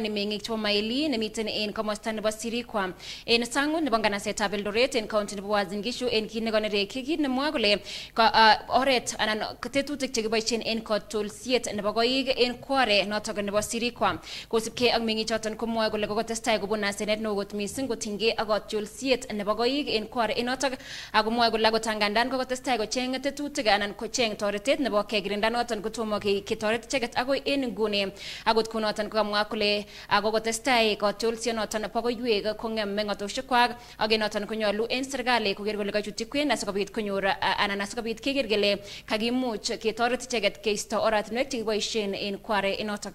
ni meng'ik chebo Maili nemiten en komosta nebo Sirikwa. En sangu nebo nganasetab Eldoret en county nebo Uasin Gishu en kit nekonereki kit nemwoe kole ah, oret anan tetutik chekiboisien en kotolsiet nebo koik en kware notok nebo Sirikwa. Kosibgei ak meng'ichoton komwoe kole kokotestai kobun asenet neo kot missing kotinygei ak kotolsiet nebo koik en kware inotok ako mwoe kole akot angandan kokotestai kocheng tetutik anan kocheng toretet nebo kekirinda noton kotomo ke- ketoret icheket akoi en nguni. Akot kunoton kokamwa kole ako kotestai kotolsionoton bo koiwek kong'em meng'otosiekwak ak en noton konyolu en serikali koker kole kachutyi kwen asikobit konyor anan asikobit keker kele kakimuch ketoret icheket keisto oratinwek chekiboisien en kware inotok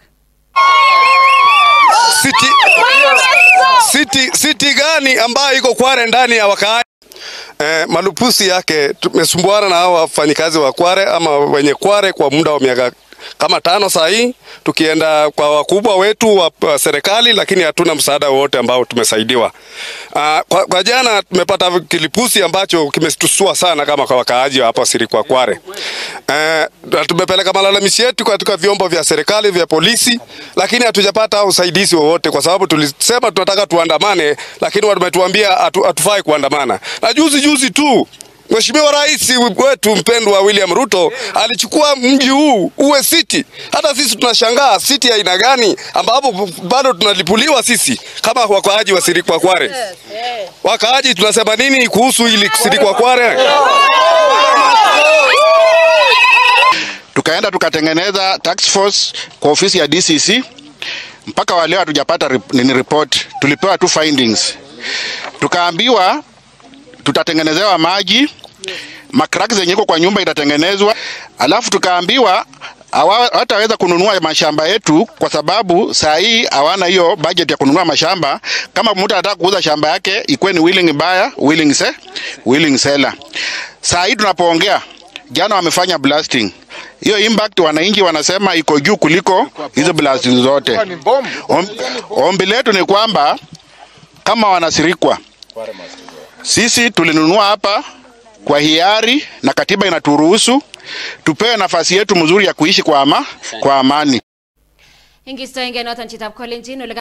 City, city, city gani ambayo iko Kware ndani ya wakaaji? Eh, malupusi yake tumesumbuana na hao wafanyikazi wa Kware ama wenye Kware kwa muda wa miaka kama tano saa hii, tukienda kwa wakubwa wetu wa serikali, lakini hatuna msaada wowote ambao tumesaidiwa. Uh, kwa, kwa jana tumepata kilipusi ambacho kimetusua sana kama kwa wakaaji hapa Sirikwa Kware. Eh, tumepeleka malalamishi yetu katika vyombo vya serikali vya polisi, lakini hatujapata usaidizi wowote, kwa sababu tulisema tunataka tuandamane, lakini wametuambia hatufai kuandamana. Na juzi juzi tu Mheshimiwa Rais wetu mpendwa William Ruto alichukua mji huu uwe city. Hata sisi tunashangaa city ya aina gani ambapo bado tunalipuliwa sisi kama wakaaji wa Sirikwa Kware. Wakaaji tunasema nini kuhusu ili Sirikwa Kware? tukaenda tukatengeneza task force kwa ofisi ya DCC. Mpaka wa leo hatujapata rip, nini report, tulipewa tu findings. Tukaambiwa tutatengenezewa maji, makraki zenye iko kwa nyumba itatengenezwa, alafu tukaambiwa hawa- hawataweza kununua mashamba yetu kwa sababu saa hii hawana hiyo budget ya kununua mashamba. Kama mtu anataka kuuza shamba yake ikuwe ni willing buyer, willing se, willing seller. Saa hii tunapoongea, jana wamefanya blasting. Hiyo impact wananchi wanasema iko juu kuliko hizo blasting zote. Ombi letu ni kwamba kama wanasirikwa sisi tulinunua hapa kwa hiari na katiba inaturuhusu tupewe nafasi yetu mzuri ya kuishi kwa, ama, kwa amani.